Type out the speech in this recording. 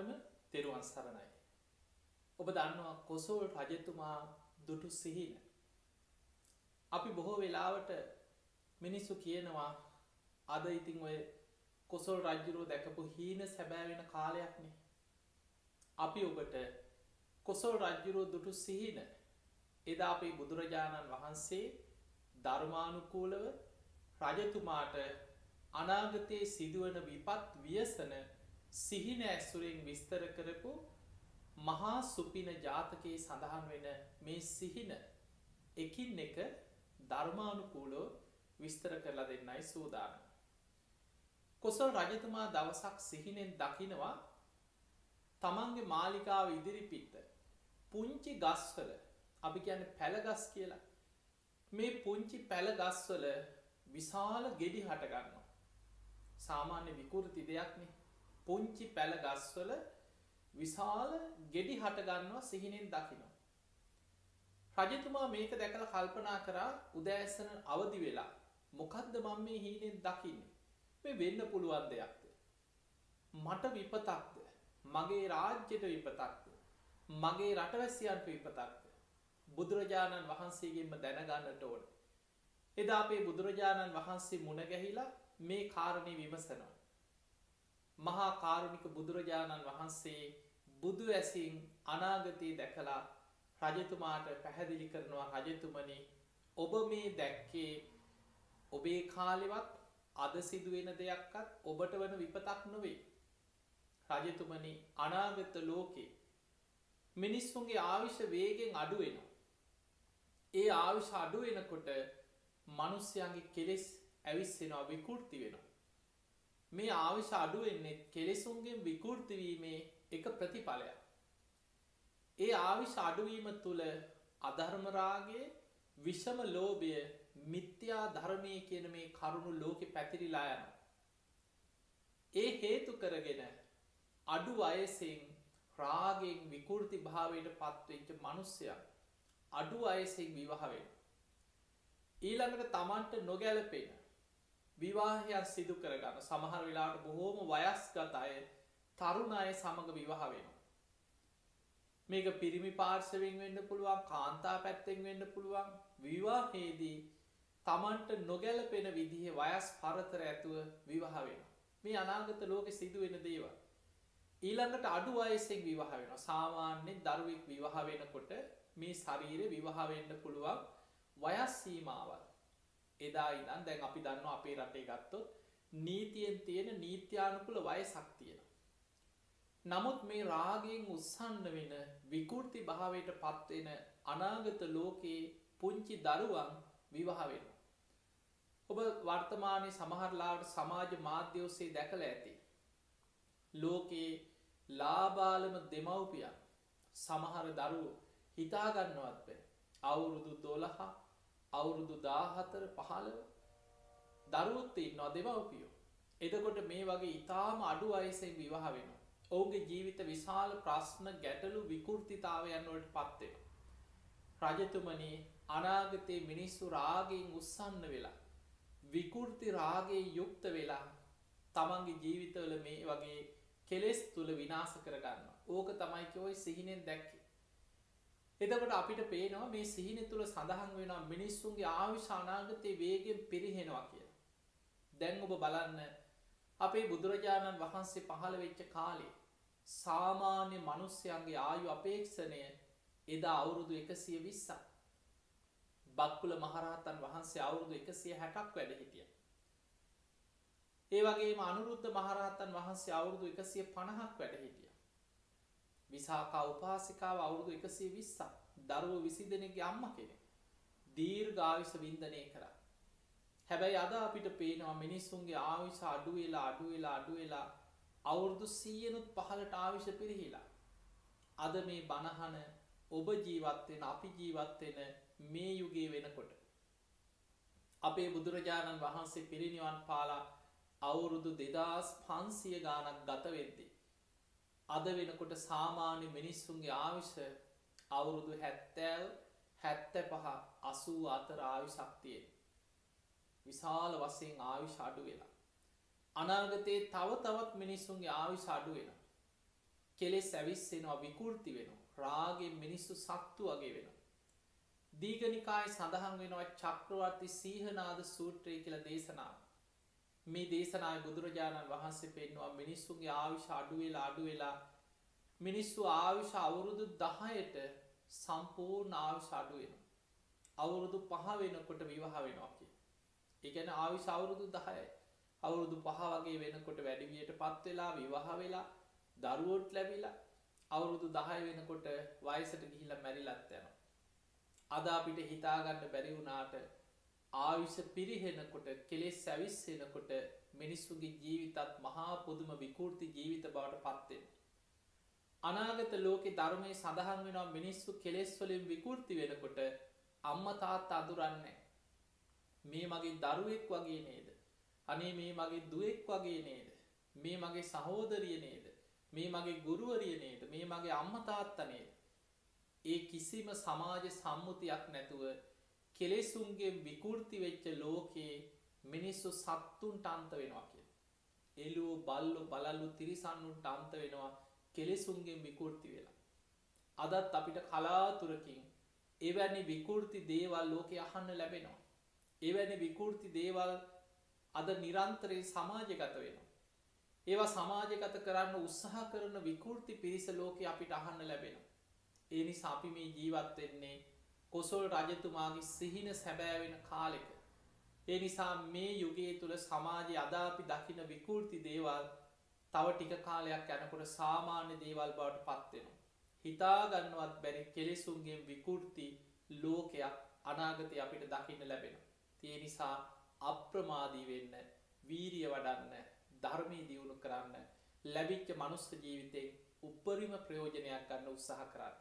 දෙනාටම තෙරුවන් සරණයි. ඔබ දන්නවා කොසෝල් රජතුමා දුටු සිහින. අපි බොහෝ වෙලාවට මිනිස්සු කියනවා අද ඉතිං ඔය කොසොල් රජ්ජුරුව දැකපු හීන සැබෑවෙන කාලයක්නේ. අපි ඔබට කොසොල් රජ්ජුරුව දුටු සිහින එදා අපේ බුදුරජාණන් වහන්සේ ධර්මානුකූලව රජතුමාට අනාගතයේ සිදුවන විපත් ව්‍යසන සිහින ඇස්සුරෙන් විස්තර කරපු මහා සුපින ජාතකයේ සඳහන් වෙන මේ සිහින එකින් එක ධර්මානුකූලෝ විස්තර කරලා දෙන්නයි සූදාන. කොසල් රජතුමා දවසක් සිහිනෙන් දකිනවා තමන්ගේ මාලිකාව ඉදිරිපිත්ත පුංචි ගස්වල අපි ගැන පැළගස් කියලා. මේ පුංචි පැළගස්වල විශාල ගෙඩි හටගන්නවා සාමාන්‍ය විකෘති දෙයක්නේ පුංචි පැළගස්වල විශාල ගෙඩි හටගන්නවා සිහිනෙන් දකිනවා. රජතුමා මේක දැකළ කල්පනා කරා උදෑසන අවදි වෙලා මොකක්ද මං මේ හීනෙන් දකින්න මේ වෙන්න පුළුවන් දෙයක්ද. මට විපතක්ද මගේ රාජ්‍යයට විපතක්ද මගේ රටවැසියන්ට විපතක්ද බුදුරජාණන් වහන්සේගෙන්ම දැනගන්නට ඕන. එදා අපේ බුදුරජාණන් වහන්සේ මුණගැහිලා මේ කාරණය විමසනවා. මහා කාරුණික බුදුරජාණන් වහන්සේ බුදු ඇසින් අනාගතයේ දැකලා රජතුමාට පැහැදිලි කරනවා රජතුමනි ඔබ මේ දැක්කේ ඔබේ කාලෙවත් අද සිදුවෙන දෙයක්කත් ඔබට වන විපතක් නොවේ. රජතුමනි අනාගත ලෝකේ මිනිස්සුන්ගේ ආවිශ වේගෙන් අඩුවෙනවා. ඒ ආවිශ අඩුවෙනකොට මනුස්්‍යයන්ගේ කෙලෙස් ඇවිස්සෙනවා විකෘති වෙනවා. මේ ආවිශ අඩුවෙන්නේ කෙලෙසුන්ගෙන් විකෘතිවීමේ එක ප්‍රතිඵලයක්. ඒ ආවිශ අඩුවීම තුළ අධර්මරාගේ විෂම ලෝභය මිත්‍යා ධර්මය කියන මේ කරුණු ලෝකෙ පැතිරිලා යන. ඒ හේතු කරගෙන අඩු අයසින් රාගෙන් විකෘති භාවයට පත්වෙච්ච මනුස්්‍යයක් අඩු අයසින් විවාහවෙන්. ඊළඟට තමන්ට නොගැලපෙන විවාහයක් සිදු කරගන්න සමහර වෙලාට බොහෝම වයස්ගත අය තරුණ අය සමඟ විවාහ වෙනවා. මේක පිරිමි පාර්ශවෙන් වෙන්න පුළුවන් කාන්තා පැත්තෙන් වෙන්න පුළුවන් විවාහේදී තමන්ට නොගැලපෙන විදිහ වයස් පරතර ඇතුව විවාහ වෙන. මේ අනාගත ලෝක සිදුවෙන දේවා. ඊළඟට අඩු අයසෙන් විවාහ වෙන සාමාන්‍යෙන් දරුවෙක් විවාහ වෙනකොට මේ ශරීර විවාහවෙන්න පුළුවන් වයස් සීමාවල් එදා ඉදන් දැන් අපි දන්න අපේ රටේ ගත්තොත් නීතියෙන් තියෙන නීත්‍යානුකුල වය සක්තියෙන. නමුත් මේ රාගයෙන් උත්සන්න වෙන විකෘති භාවයට පත්වෙන අනාගත ලෝකයේ පුංචි දරුවන් විවාහවෙන. ඔබ වර්තමානය සමහරලාට සමාජ මාධ්‍යෝසේ දැකළ ඇති. ලෝකයේ ලාබාලම දෙමව්පියන් සමහර දරුව හිතාගන්නවත් බෑ අවුරුදු දොළහා අවුරුදු දාහතර පහළව දරුවොත්තේ නො දෙමව්පියෝ. එදකොට මේ වගේ ඉතාම අඩු අයිසෙන් විවාහ වෙන. ඔවුගේ ජීවිත විශාල ප්‍රශ්න ගැටලු විකෘතිතාවයන් වලට පත්වෙන. රජතුමනී අනාගතයේ මිනිස්සු රාගයෙන් උත්සන්න වෙලා. විකෘති රාගේ යුක්ත වෙලා තමන්ගේ ජීවිතවල මේ වගේ කෙලෙස් තුළ විනාස කරගන්න. ඕක තමයිකවයි සිහිනෙන් දැක්කේ. එතකොට අපිට පේනවා මේ සිහින තුළ සඳහන් වෙන මිනිස්සුන්ගේ ආවිශානාගතය වේගෙන් පිරිහෙනවා කිය. දැන් ඔබ බලන්න අපේ බුදුරජාණන් වහන්සේ පහළ වෙච්ච කාලේ සාමාන්‍ය මනුස්්‍යයන්ගේ ආයු අපේක්ෂණය එදා අවුරුදු එකසිය විස්සා. බක්කුල මහරහතන් වහන්සේ අවුරුදු එකසිය හැටක් වැඩ හිටිය. ඒ වගේ අනුරුද්ධ මහරහතන් වහන්සේ අවුරුදු එකසිය පණහක් වැඩ හිටිය. විසාකා උපාසිකාව අවුරුදු එකසේ විස්සා දරුව විසි දෙනෙගේ අම්ම කෙනෙ දීර්ඝාවිශ වින්දනය කරා. හැබැයි අද අපිට පේනවා මිනිස්සුන්ගේ ආවිශ අඩුවෙලා අඩුවෙලා අඩුවෙලා අවුරුදු සීයනුත් පහලට ආවිශ පිරිහිලා. අද මේ බණහන ඔබ ජීවත්වෙන අපි ජීවත්වෙන මේ යුගේ වෙනකොට. අපේ බුදුරජාණන් වහන්සේ පිරිනිවන් පාලා අවුරුදු දෙදස් පන්සිය ගානක් ගතවෙද්දී. අද වෙනකොට සාමාන්‍ය මිනිස්සුන්ගේ ආවිෂ අවුරුදු හැත්තෑල් හැත්ත පහ අසූ අතර ආවිශක්තියෙන් විශාල වසයෙන් ආවිශ අඩු වෙලා. අනාගතයේ තව තවත් මිනිස්සුන්ගේ ආවිශ අඩු වෙන. කෙලෙස් ඇවිස්සෙනවා විකෘති වෙන රාගෙන් මිනිස්සු සත්තු වගේ වෙන. දීගනිකායි සඳහන් වෙනවා චක්‍රවර්ති සීහනාද සූත්‍රය කියල දේශනාව. මේ දේශනාය බුදුරජාණන් වහන්සේ පෙන්වා මිනිස්සුන්ගේ ආවිශ අඩුවෙලා අඩුවෙලා මිනිස්සු ආවිශ අවුරුදු දහයට සම්පූර්ණ ආවිශ අඩුවෙන. අවුරුදු පහ වෙනකොට විවාහ වෙනවා කිය. එකන ආවිශ අවුරුදු දහයයි අවුරුදු පහ වගේ වෙනකොට වැඩිවියට පත්වෙලා විවාහ වෙලා දරුවොට් ලැබිලා අවුරුදු දහය වෙනකොට වයිසට ගිහිල මැරිලත් යනවා. අද අපිට හිතාගන්න බැරි වුණාට ආවිෂ පිරිහෙනකොට කෙලෙස් සැවිස්සෙනකොට මිනිස්සුගේ ජීවිතත් මහා පුදුම විකෘති ජීවිත බවට පත්වෙන. අනාගත ලෝකෙ ධර්මය සඳහන් වෙනවා මිනිස්සු කෙලෙස් වලින් විකෘති වෙනකොට අම්ම තාත් අදුරන්නේ. මේ මගේ දරුවෙක් වගේ නේද. අනේ මේ මගේ දුවෙක් වගේ නේද. මේ මගේ සහෝදරිය නේද. මේ මගේ ගුරුවරිය නේද. මේ මගේ අම්ම තාත්තනේද. ඒ කිසිම සමාජ සම්මුතියක් නැතුව කෙලෙසුන්ගේ විකෘති වෙච්ච ලෝකයේ මිනිස්සු සත්තුන්ට අන්ත වෙනවා කිය. එලුව බල්ලු බලල්ලු තිරිසන්නුන්ට අන්ත වෙනවා කෙලෙසුන්ගෙන් විකෘති වෙලා. අදත් අපිට කලාතුරකින් එවැනි විකෘති දේවල් ලෝක අහන්න ලැබෙනවා. එවැනි විකෘති දේවල් අද නිරන්තරයේ සමාජගත වෙනවා. ඒවා සමාජගත කරන්න උත්සාහ කරන විකෘති පිරිස ලෝක අපිට අහන්න ලැබෙන. ඒ නිසා අපි මේ ජීවත්වෙන්නේ කොසොල් රජතුමාගේ සිහින සැබෑවෙන කාලෙක. ඒ නිසා මේ යුගයේ තුළ සමාජය අදාපි දකින විකෘති දේවල් තව ටික කාලයක් යනකොට සාමාන්‍ය දේවල් බවට පත්වෙනවා. හිතාගන්නවත් බැරි කෙලෙසුන්ගේ විකෘති ලෝකයක් අනාගතය අපිට දකින්න ලැබෙන. තිය නිසා අප්‍රමාදී වෙන්න වීරිය වඩන්න ධර්මී දියුණු කරන්න ලැබිච්ච මනුස්ස ජීවිතයෙන් උපරිම ප්‍රයෝජනයක් ගන්න උත්සාහ කරන්න.